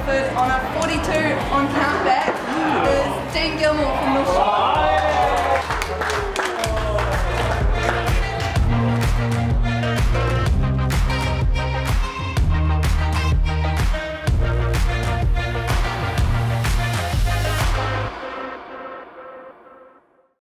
On a 42 on countback is Dean Gilmore from the